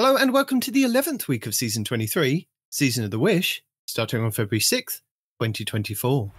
Hello and welcome to the 11th week of Season 23, Season of the Wish, starting on February 6th, 2024.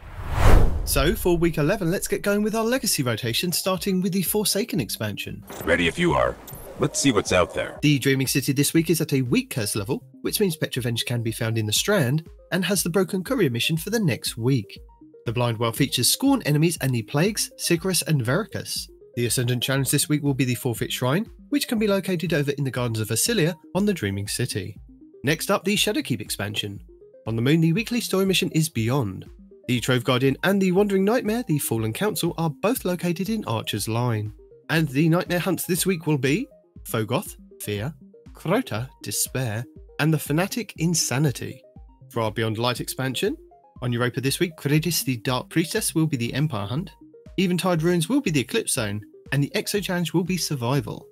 So, for week 11, let's get going with our legacy rotation, starting with the Forsaken expansion. Ready if you are. Let's see what's out there. The Dreaming City this week is at a weak curse level, which means Petra Venj can be found in the Strand, and has the Broken Courier mission for the next week. The Blind Well features Scorn enemies and the Plagues, Sikariis, and Varkuuriis. The Ascendant challenge this week will be the Forfeit Shrine, which can be located over in the Gardens of Vasilia on the Dreaming City. Next up, the Shadowkeep expansion. On the moon, the weekly story mission is Beyond. The Trove Guardian and the Wandering Nightmare, the Fallen Council, are both located in Archer's Line. And the Nightmare hunts this week will be Phogoth, Fear, Crota, Despair, and the Fanatic, Insanity. For our Beyond Light expansion, on Europa this week, Kridis the Dark Priestess will be the Empire Hunt, Eventide Ruins will be the Eclipse Zone, and the Exo Challenge will be Survival.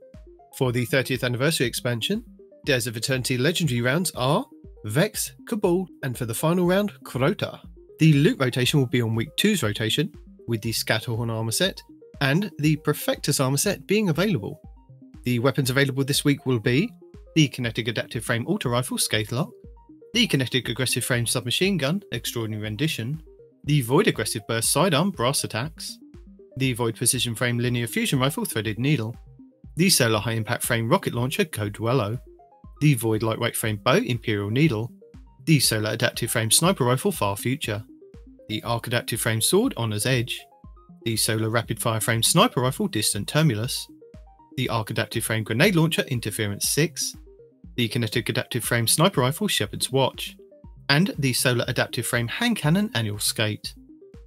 For the 30th anniversary expansion, Dares of Eternity legendary rounds are Vex, Cabal, and for the final round, Crota. The loot rotation will be on week 2's rotation, with the Scatterhorn armor set and the Perfectus armor set being available. The weapons available this week will be the Kinetic Adaptive Frame Auto Rifle Scathelock, the Kinetic Aggressive Frame Submachine Gun Extraordinary Rendition, the Void Aggressive Burst Sidearm Brass Attacks, the Void Precision Frame Linear Fusion Rifle Threaded Needle, the Solar High Impact Frame Rocket Launcher Code Duello, the Void Lightweight Frame Bow Imperial Needle, the Solar Adaptive Frame Sniper Rifle Far Future, the Arc Adaptive Frame Sword Honor's Edge, the Solar Rapid Fire Frame Sniper Rifle Distant Terminus, the Arc Adaptive Frame Grenade Launcher Interference 6, the Kinetic Adaptive Frame Sniper Rifle Shepherd's Watch, and the Solar Adaptive Frame Hand Cannon Annual Skate.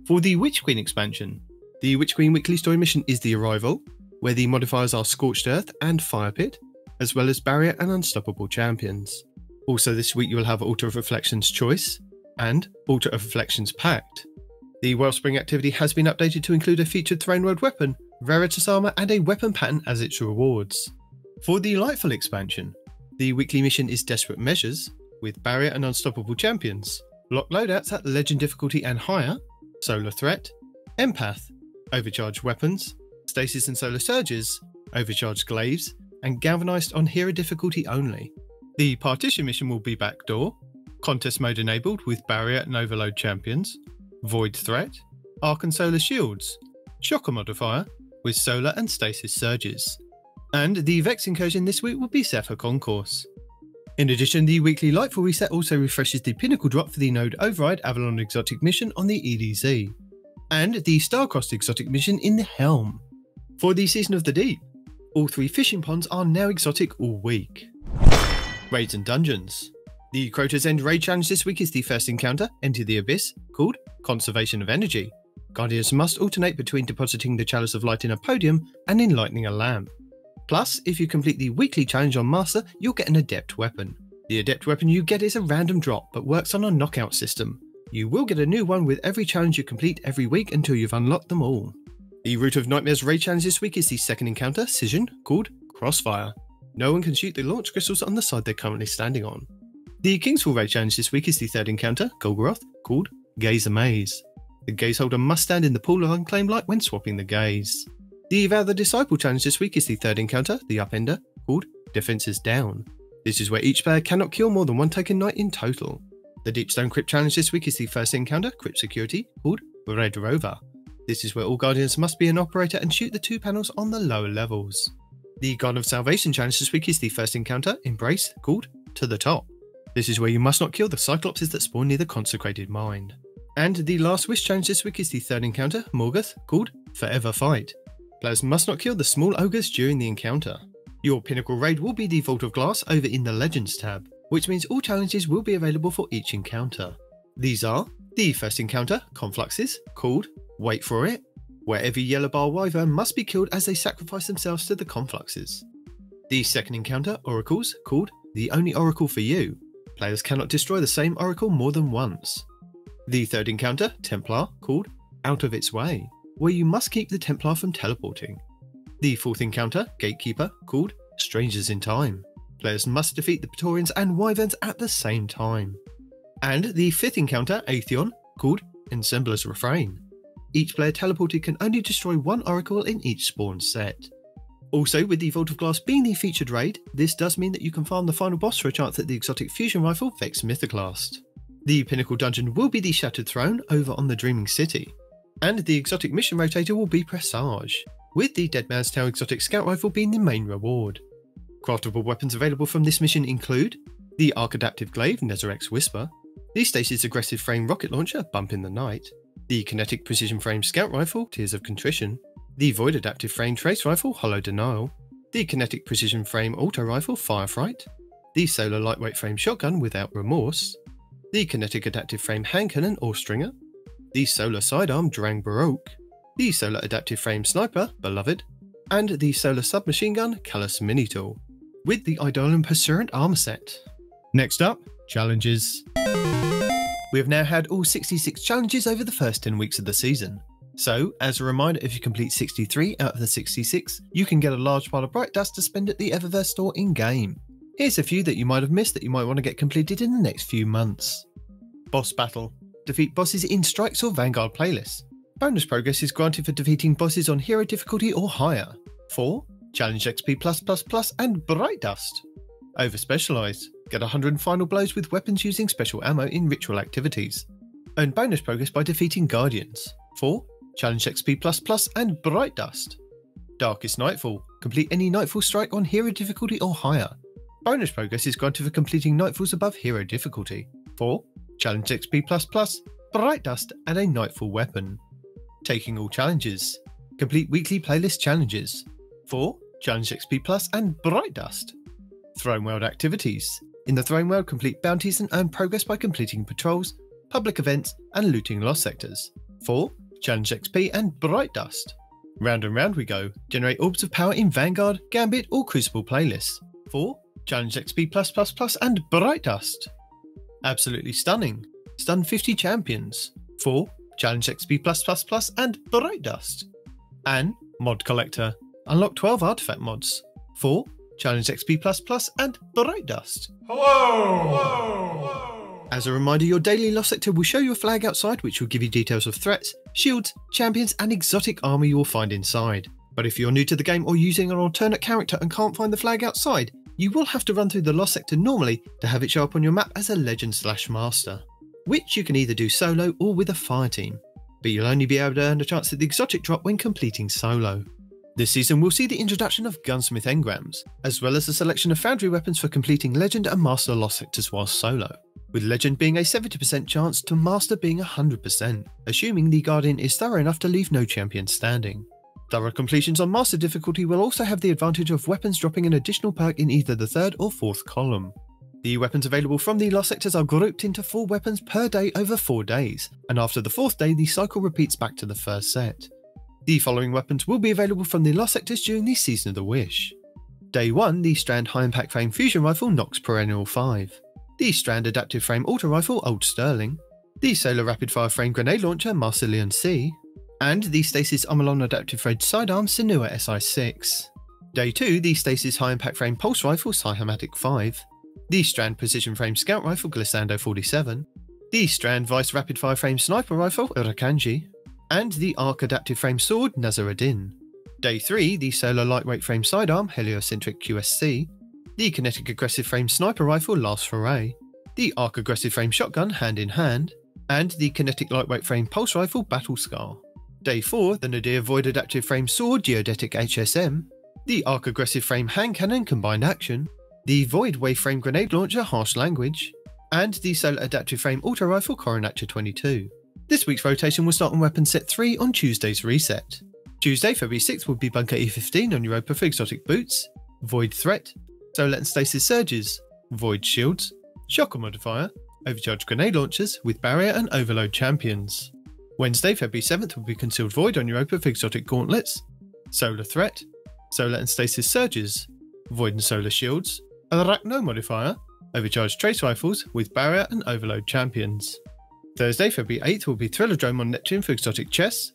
For the Witch Queen expansion, the Witch Queen weekly story mission is The Arrival, where the modifiers are Scorched Earth and Fire Pit, as well as Barrier and Unstoppable Champions. Also, this week you will have Altar of Reflections Choice and Altar of Reflections Pact. The Wellspring activity has been updated to include a featured Throne World weapon, Veritas armor, and a weapon pattern as its rewards. For the Lightfall expansion, the weekly mission is Desperate Measures, with Barrier and Unstoppable Champions, lock loadouts at Legend difficulty and higher, Solar Threat, Empath, Overcharged Weapons, Stasis and Solar Surges, Overcharged Glaives, and Galvanized on Hero difficulty only. The Partition mission will be Backdoor, Contest mode enabled with Barrier and Overload Champions, Void Threat, Arc and Solar Shields, Shocker modifier with Solar and Stasis Surges. And the Vex incursion this week will be Zephyr Concourse. In addition, the weekly Lightfall reset also refreshes the Pinnacle drop for the Node Override Avalon Exotic mission on the EDZ, and the Starcrossed Exotic mission in the Helm. For the Season of the Deep, all three fishing ponds are now exotic all week. Raids and Dungeons. The Crota's End Raid Challenge this week is the first encounter, Enter the Abyss, called Conservation of Energy. Guardians must alternate between depositing the Chalice of Light in a podium and enlightening a lamp. Plus, if you complete the weekly challenge on Master, you'll get an Adept weapon. The Adept weapon you get is a random drop but works on a knockout system. You will get a new one with every challenge you complete every week until you've unlocked them all. The Root of Nightmares raid challenge this week is the second encounter, Scission, called Crossfire. No one can shoot the launch crystals on the side they're currently standing on. The Kingsfall raid challenge this week is the third encounter, Golgoroth, called Gaze Amaze. The gaze holder must stand in the pool of unclaimed light when swapping the gaze. The Vow the Disciple challenge this week is the third encounter, the Upended, called Defenses Down. This is where each player cannot kill more than one taken knight in total. The Deepstone Crypt challenge this week is the first encounter, Crypt Security, called Red Rover. This is where all Guardians must be an operator and shoot the two panels on the lower levels. The Garden of Salvation challenge this week is the first encounter, Embrace, called To the Top. This is where you must not kill the Cyclopses that spawn near the consecrated mind. And the Last Wish challenge this week is the third encounter, Morgeth, called Forever Fight. Players must not kill the small ogres during the encounter. Your pinnacle raid will be the Vault of Glass over in the Legends tab, which means all challenges will be available for each encounter. These are the first encounter, Confluxes, called Wait for It, where every Yellow Bar Wyvern must be killed as they sacrifice themselves to the Confluxes. The second encounter, Oracles, called The Only Oracle for You. Players cannot destroy the same Oracle more than once. The third encounter, Templar, called Out of Its Way, where you must keep the Templar from teleporting. The fourth encounter, Gatekeeper, called Strangers in Time. Players must defeat the Praetorians and Wyverns at the same time. And the fifth encounter, Atheon, called Ensembler's Refrain. Each player teleported can only destroy one oracle in each spawn set. Also, with the Vault of Glass being the featured raid, this does mean that you can farm the final boss for a chance at the exotic fusion rifle Vex Mythoclast. The pinnacle dungeon will be the Shattered Throne over on the Dreaming City, and the exotic mission rotator will be Presage, with the Dead Man's Tale exotic scout rifle being the main reward. Craftable weapons available from this mission include the Arc Adaptive Glaive Nezarec's Whisper, the Stasis Aggressive Frame Rocket Launcher Bump in the Night, the Kinetic Precision Frame Scout Rifle Tears of Contrition, the Void Adaptive Frame Trace Rifle Hollow Denial, the Kinetic Precision Frame Auto Rifle Firefright, the Solar Lightweight Frame Shotgun Without Remorse, the Kinetic Adaptive Frame Hand Cannon Austringer, the Solar Sidearm Drang Baroque, the Solar Adaptive Frame Sniper Beloved, and the Solar Submachine Gun Calus Mini Tool, with the Eidolon Pursuant armor set. Next up, challenges. We have now had all 66 challenges over the first 10 weeks of the season. So, as a reminder, if you complete 63 out of the 66, you can get a large pile of Bright Dust to spend at the Eververse store in game. Here's a few that you might have missed that you might want to get completed in the next few months. Boss Battle Defeat bosses in Strikes or Vanguard playlists. Bonus progress is granted for defeating bosses on Hero difficulty or higher. 4. Challenge XP and Bright Dust. Over Specialized Get 100 final blows with weapons using special ammo in ritual activities. Earn bonus progress by defeating Guardians. 4. Challenge XP and Bright Dust. Darkest Nightfall. Complete any Nightfall strike on Hero difficulty or higher. Bonus progress is granted for completing Nightfalls above Hero difficulty. 4. Challenge XP Bright Dust, and a Nightfall weapon. Taking all challenges. Complete weekly playlist challenges. 4. Challenge XP and Bright Dust. Throne World activities. In the Throne World, complete bounties and earn progress by completing patrols, public events, and looting lost sectors. 4. Challenge XP and Bright Dust. Round and round we go. Generate orbs of power in Vanguard, Gambit, or Crucible playlists. 4. Challenge XP and Bright Dust. Absolutely stunning. Stun 50 champions. 4. Challenge XP and Bright Dust. And Mod Collector. Unlock 12 artifact mods. 4. Challenge XP and Bright Dust. Hello! Hello! As a reminder, your daily lost sector will show you a flag outside which will give you details of threats, shields, champions, and exotic armor you will find inside. But if you're new to the game or using an alternate character and can't find the flag outside, you will have to run through the lost sector normally to have it show up on your map as a legend slash master, which you can either do solo or with a fire team. But you'll only be able to earn a chance at the exotic drop when completing solo. This season will see the introduction of Gunsmith engrams, as well as a selection of foundry weapons for completing Legend and Master lost sectors while solo, with Legend being a 70% chance to Master being 100%, assuming the Guardian is thorough enough to leave no champion standing. Thorough completions on Master difficulty will also have the advantage of weapons dropping an additional perk in either the third or fourth column. The weapons available from the lost sectors are grouped into 4 weapons per day over 4 days, and after the 4th day the cycle repeats back to the first set. The following weapons will be available from the Lost Sectors during the Season of the Wish. Day 1, the Strand High Impact Frame Fusion Rifle Nox Perennial 5. The Strand Adaptive Frame Auto Rifle Old Sterling. The Solar Rapid Fire Frame Grenade Launcher Marsilion-C. And the Stasis Omolon Adaptive Frame Sidearm Sinua SI6. Day 2, the Stasis High Impact Frame Pulse Rifle Psychomatic 5. The Strand Precision Frame Scout Rifle Glissando 47. The Strand Vice Rapid Fire Frame Sniper Rifle Urakanji and the Arc Adaptive Frame Sword Nazaradin. Day 3, the Solar Lightweight Frame Sidearm Heliocentric QSC, the Kinetic Aggressive Frame Sniper Rifle Last Foray, the Arc Aggressive Frame Shotgun Hand in Hand, and the Kinetic Lightweight Frame Pulse Rifle Battle Scar. Day 4, the Nadir Void Adaptive Frame Sword Geodetic HSM, the Arc Aggressive Frame Hand Cannon Combined Action, the Void Wave Frame Grenade Launcher Harsh Language, and the Solar Adaptive Frame Auto Rifle Coronature 22. This week's rotation will start on weapon set 3 on Tuesday's reset. Tuesday, February 6th, will be Bunker E15 on Europa for exotic boots, Void Threat, Solar and Stasis Surges, Void Shields, Shocker Modifier, Overcharge Grenade Launchers with Barrier and Overload Champions. Wednesday, February 7th, will be Concealed Void on Europa for exotic gauntlets, Solar Threat, Solar and Stasis Surges, Void and Solar Shields, Arachno Modifier, Overcharged Trace Rifles with Barrier and Overload Champions. Thursday, February 8th, will be Thrilladrome on Neptune for exotic chess,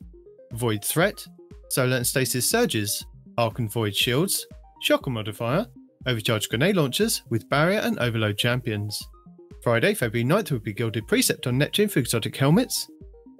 Void Threat, Solar and Stasis Surges, Arc and Void Shields, Shocker Modifier, Overcharged Grenade Launchers with Barrier and Overload Champions. Friday, February 9th, will be Gilded Precept on Neptune for exotic helmets,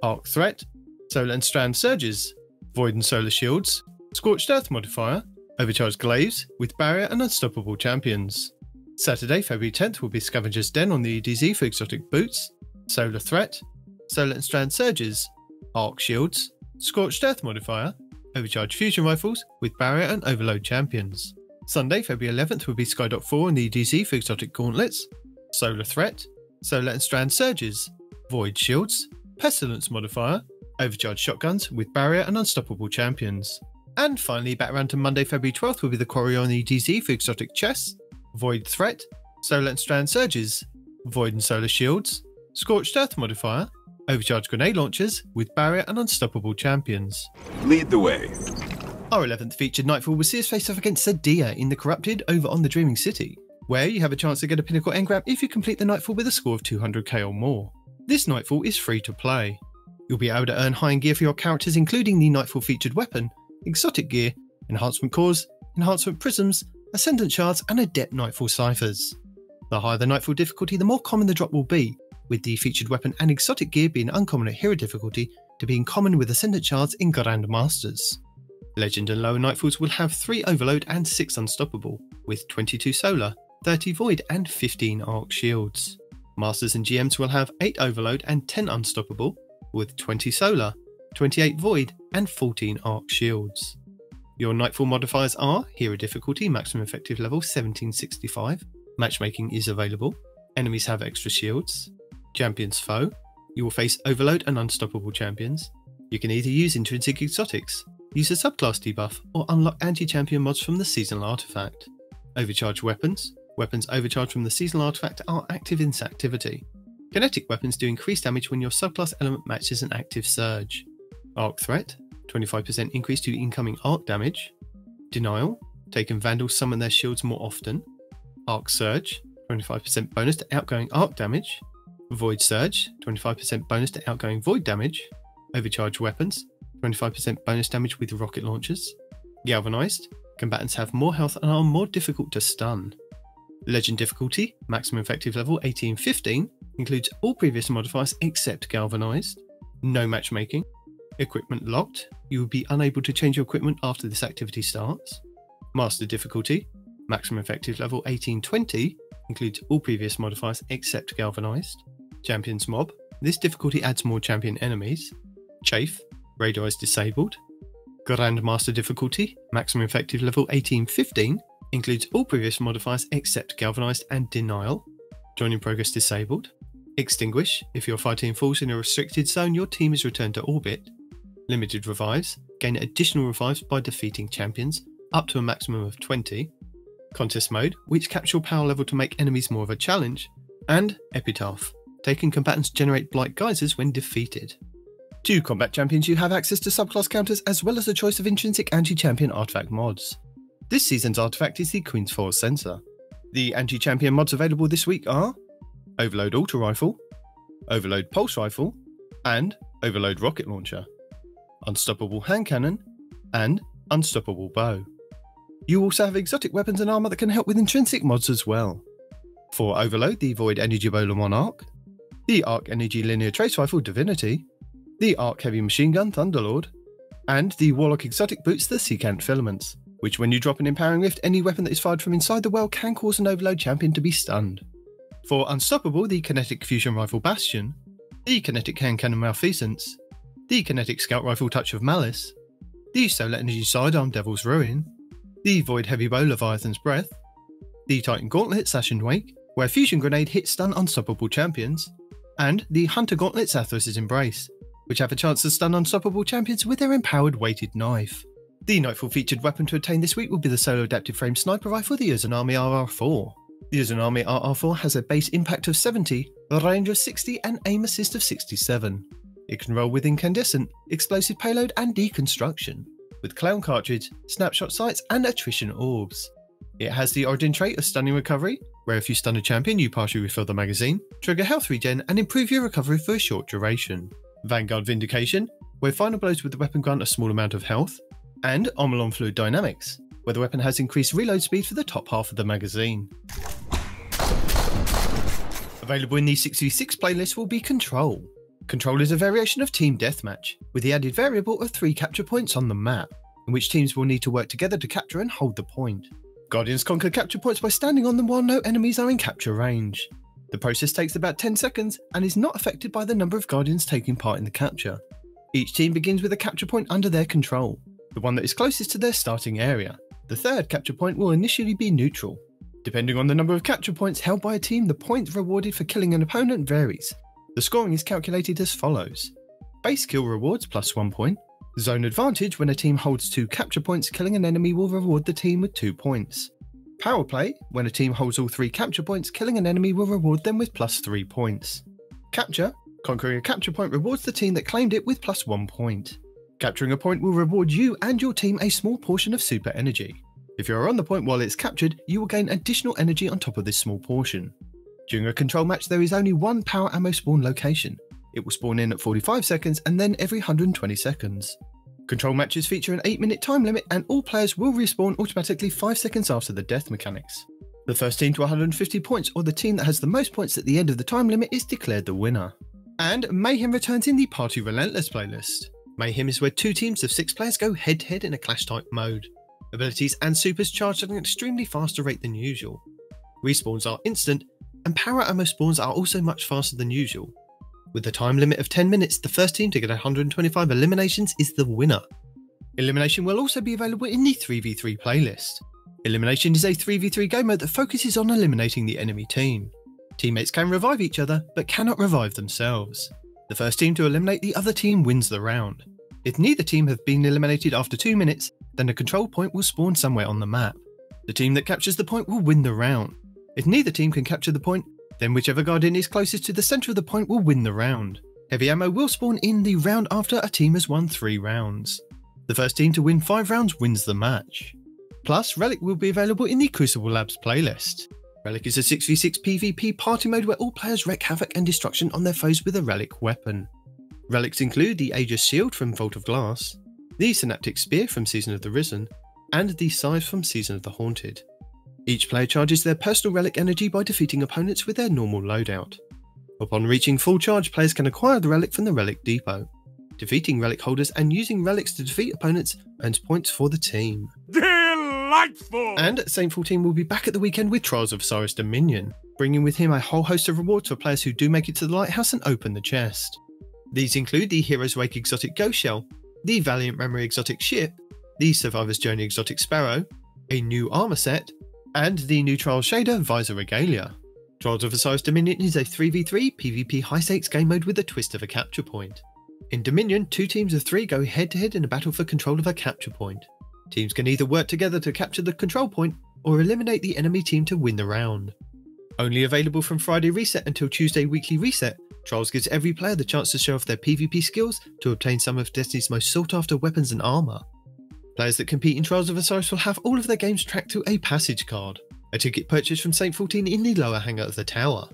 Arc Threat, Solar and Strand Surges, Void and Solar Shields, Scorched Earth Modifier, Overcharged Glaives with Barrier and Unstoppable Champions. Saturday, February 10th will be Scavenger's Den on the EDZ for exotic boots, Solar Threat, Solar and Strand Surges, Arc Shields, Scorched Earth Modifier, Overcharge Fusion Rifles with Barrier and Overload Champions. Sunday, February 11th will be Skydock 4 on the EDZ for exotic gauntlets, Solar Threat, Solar and Strand Surges, Void Shields, Pestilence Modifier, Overcharge Shotguns with Barrier and Unstoppable Champions. And finally, back around to Monday, February 12th will be the Quarry on EDZ for exotic chests, Void Threat, Solar and Strand Surges, Void and Solar Shields, Scorched Earth Modifier, Overcharged Grenade Launchers with Barrier and Unstoppable Champions. Lead the way. Our 11th featured Nightfall will see us face off against Sedia in the Corrupted over on the Dreaming City, where you have a chance to get a Pinnacle Engram if you complete the Nightfall with a score of 200k or more. This Nightfall is free to play. You'll be able to earn high end gear for your characters, including the Nightfall featured weapon, exotic gear, enhancement cores, enhancement prisms, ascendant shards, and adept Nightfall ciphers. The higher the Nightfall difficulty, the more common the drop will be, with the featured weapon and exotic gear being uncommon at hero difficulty to being common with ascendant shards in Grand Masters. Legend and lower Nightfalls will have 3 Overload and 6 Unstoppable, with 22 Solar, 30 Void, and 15 Arc Shields. Masters and GMs will have 8 Overload and 10 Unstoppable, with 20 Solar, 28 Void, and 14 Arc Shields. Your Nightfall modifiers are Hero Difficulty, Maximum Effective Level 1765, Matchmaking is available, Enemies have extra shields, Champion's Foe, you will face Overload and Unstoppable champions. You can either use Intrinsic Exotics, use a subclass debuff, or unlock anti champion mods from the Seasonal Artifact. Overcharged weapons. Weapons overcharged from the Seasonal Artifact are active in activity. Kinetic weapons do increased damage when your subclass element matches an active surge. Arc Threat. 25% increase to incoming arc damage. Denial. Taken Vandals summon their shields more often. Arc Surge. 25% bonus to outgoing arc damage. Void Surge. 25% bonus to outgoing void damage. Overcharged weapons. 25% bonus damage with rocket launchers. Galvanized. Combatants have more health and are more difficult to stun. Legend difficulty, maximum effective level 1815, includes all previous modifiers except Galvanized. No matchmaking. Equipment locked. You will be unable to change your equipment after this activity starts. Master difficulty, maximum effective level 1820, includes all previous modifiers except Galvanized. Champions mob. This difficulty adds more champion enemies. Chaff, radar is disabled. Grandmaster difficulty, maximum effective level 1815, includes all previous modifiers except Galvanized and Denial. Joining progress disabled. Extinguish, if your fighting falls in a restricted zone, your team is returned to orbit. Limited revives, gain additional revives by defeating champions, up to a maximum of 20. Contest mode, which caps your power level to make enemies more of a challenge. And Epitaph, taking combatants generate blight geysers when defeated. To combat champions, you have access to subclass counters as well as a choice of intrinsic anti champion artifact mods. This season's artifact is the Queensfoil Censer. The anti champion mods available this week are Overload Auto Rifle, Overload Pulse Rifle, and Overload Rocket Launcher, Unstoppable Hand Cannon, and Unstoppable Bow. You also have exotic weapons and armor that can help with intrinsic mods as well. For Overload, the Void Energy Bow Le Monarque, the Arc Energy Linear Trace Rifle Divinity, the Arc Heavy Machine Gun Thunderlord, and the Warlock Exotic Boots the Secant Filaments, which when you drop an Empowering Rift, any weapon that is fired from inside the well can cause an Overload champion to be stunned. For Unstoppable, the Kinetic Fusion Rifle Bastion, the Kinetic Hand Cannon Malfeasance, the Kinetic Scout Rifle Touch of Malice, the Solar Energy Sidearm Devil's Ruin, the Void Heavy Bow Leviathan's Breath, the Titan Gauntlet Sash and Wake, where Fusion Grenade hits stun unstoppable champions, and the Hunter Gauntlet Zathras' Embrace, which have a chance to stun unstoppable champions with their empowered weighted knife. The Nightfall featured weapon to obtain this week will be the Solo Adaptive Frame Sniper Rifle, the Uzume RR4. The Uzume RR4 has a base impact of 70, a range of 60, and aim assist of 67. It can roll with incandescent, explosive payload, and deconstruction, with clown cartridge, snapshot sights, and attrition orbs. It has the origin trait of stunning recovery, where if you stun a champion, you partially refill the magazine, trigger health regen, and improve your recovery for a short duration. Vanguard Vindication, where final blows with the weapon grant a small amount of health, and Omolon Fluid Dynamics, where the weapon has increased reload speed for the top half of the magazine. Available in the 6v6 playlist will be Control. Control is a variation of Team Deathmatch, with the added variable of 3 capture points on the map. in which teams will need to work together to capture and hold the point. Guardians conquer capture points by standing on them while no enemies are in capture range. The process takes about 10 seconds and is not affected by the number of Guardians taking part in the capture. Each team begins with a capture point under their control, the one that is closest to their starting area. The third capture point will initially be neutral. Depending on the number of capture points held by a team, the points rewarded for killing an opponent varies. The scoring is calculated as follows Base kill rewards plus 1 point, Zone advantage when a team holds 2 capture points, killing an enemy will reward the team with 2 points. Power play, when a team holds all 3 capture points, killing an enemy will reward them with plus 3 points. Capture, conquering a capture point rewards the team that claimed it with plus 1 point. Capturing a point will reward you and your team a small portion of super energy. If you are on the point while it's captured, you will gain additional energy on top of this small portion. During a control match, there is only one power ammo spawn location. It will spawn in at 45 seconds and then every 120 seconds. Control matches feature an 8 minute time limit and all players will respawn automatically 5 seconds after the death mechanics. The first team to 150 points or the team that has the most points at the end of the time limit is declared the winner. And Mayhem returns in the Party Relentless playlist. Mayhem is where two teams of six players go head to head in a clash type mode. Abilities and supers charge at an extremely faster rate than usual. Respawns are instant, and power ammo spawns are also much faster than usual. With a time limit of 10 minutes, the first team to get 125 eliminations is the winner. Elimination will also be available in the 3v3 playlist. Elimination is a 3v3 game mode that focuses on eliminating the enemy team. Teammates can revive each other, but cannot revive themselves. The first team to eliminate the other team wins the round. If neither team have been eliminated after 2 minutes, then a control point will spawn somewhere on the map. The team that captures the point will win the round. If neither team can capture the point, then whichever guardian is closest to the centre of the point will win the round. Heavy ammo will spawn in the round after a team has won 3 rounds. The first team to win 5 rounds wins the match. Plus, Relic will be available in the Crucible Labs playlist. Relic is a 6v6 PvP party mode where all players wreak havoc and destruction on their foes with a relic weapon. Relics include the Aegis Shield from Vault of Glass, the Synaptic Spear from Season of the Risen, and the Scythe from Season of the Haunted. Each player charges their personal relic energy by defeating opponents with their normal loadout. Upon reaching full charge, players can acquire the relic from the Relic Depot. Defeating relic holders and using relics to defeat opponents earns points for the team. Delightful! And Saint 14 will be back at the weekend with Trials of Osiris Dominion, bringing with him a whole host of rewards for players who do make it to the lighthouse and open the chest. These include the Hero's Wake exotic Ghost Shell, the Valiant Memory exotic ship, the Survivor's Journey exotic Sparrow, a new armor set, and the new Trials shader Visor Regalia. Trials of Osiris Dominion is a 3v3 PvP high stakes game mode with a twist of a capture point. In Dominion, two teams of three go head to head in a battle for control of a capture point. Teams can either work together to capture the control point or eliminate the enemy team to win the round. Only available from Friday Reset until Tuesday Weekly Reset, Trials gives every player the chance to show off their PvP skills to obtain some of Destiny's most sought after weapons and armour. Players that compete in Trials of Osiris will have all of their games tracked to a passage card, a ticket purchased from Saint 14 in the lower hangar of the tower.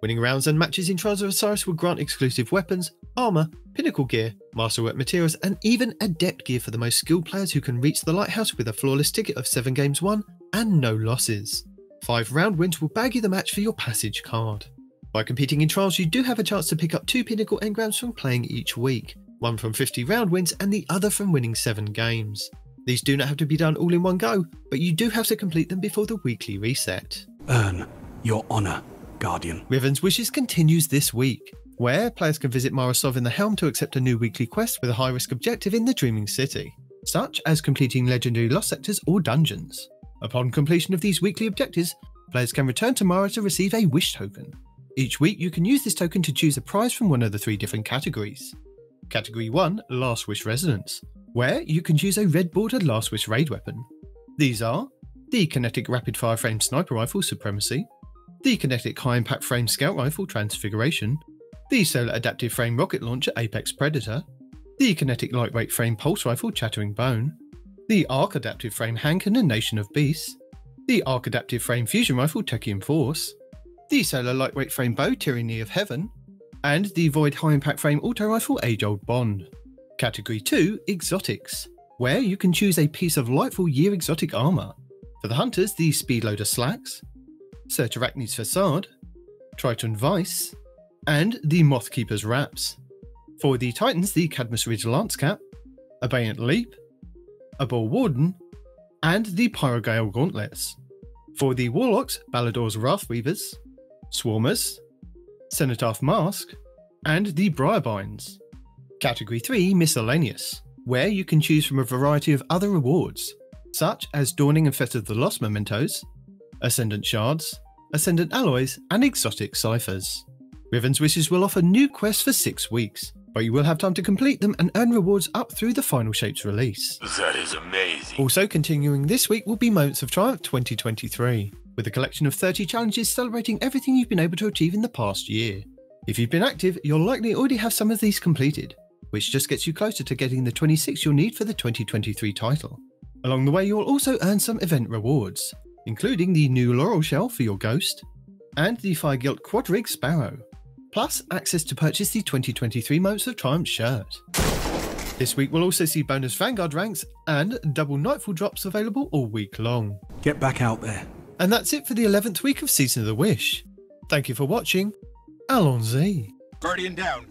Winning rounds and matches in Trials of Osiris will grant exclusive weapons, armour, pinnacle gear, masterwork materials, and even adept gear for the most skilled players who can reach the lighthouse with a flawless ticket of 7 games won and no losses. 5 round wins will bag you the match for your passage card. By competing in trials, you do have a chance to pick up 2 pinnacle engrams from playing each week, one from 50 round wins and the other from winning 7 games. These do not have to be done all in one go, but you do have to complete them before the weekly reset. Earn your honour. Guardian. Riven's Wishes continues this week, where players can visit Mara Sov in the Helm to accept a new weekly quest with a high risk objective in the Dreaming City, such as completing legendary lost sectors or dungeons. Upon completion of these weekly objectives, players can return to Mara to receive a wish token. Each week, you can use this token to choose a prize from one of the three different categories. Category 1 Last Wish Resonance, where you can choose a red bordered Last Wish raid weapon. These are the Kinetic Rapid Fire Frame Sniper Rifle Supremacy, the Kinetic High Impact Frame Scout Rifle Transfiguration, the Solar Adaptive Frame Rocket Launcher Apex Predator, the Kinetic Lightweight Frame Pulse Rifle Chattering Bone, the Arc Adaptive Frame Hand Cannon Nation of Beasts, the Arc Adaptive Frame Fusion Rifle Techeun Force, the Solar Lightweight Frame Bow Tyranny of Heaven, and the Void High Impact Frame Auto Rifle Age Old Bond. Category 2 Exotics, where you can choose a piece of Lightfall Year exotic armour. For the hunters, the Speedloader Slacks, Cyrtarachne's Facade, Triton Vice, and the Mothkeeper's Wraps. For the Titans, the Cadmus Ridge Lance Cap, Abeyant Leap, a Bull Warden, and the Pyrogale Gauntlets. For the Warlocks, Ballidorse Wrathweavers, Swarmers, Cenotaph Mask, and the Briarbinds. Category 3 Miscellaneous, where you can choose from a variety of other rewards, such as Dawning and Festival of the Lost mementos, Ascendant Shards, Ascendant Alloys, and Exotic Ciphers. Riven's Wishes will offer new quests for six weeks, but you will have time to complete them and earn rewards up through the final shapes release. That is amazing. Also continuing this week will be Moments of Triumph 2023, with a collection of 30 challenges celebrating everything you've been able to achieve in the past year. If you've been active, you'll likely already have some of these completed, which just gets you closer to getting the 26 you'll need for the 2023 title. Along the way, you'll also earn some event rewards, including the new Laurel Shell for your Ghost, and the Fire Guilt Quadrig Sparrow, plus access to purchase the 2023 Moments of Triumph shirt. This week we'll also see bonus Vanguard ranks and double Nightfall drops available all week long. Get back out there. And that's it for the 11th week of Season of the Wish. Thank you for watching. Allons-y. Guardian down.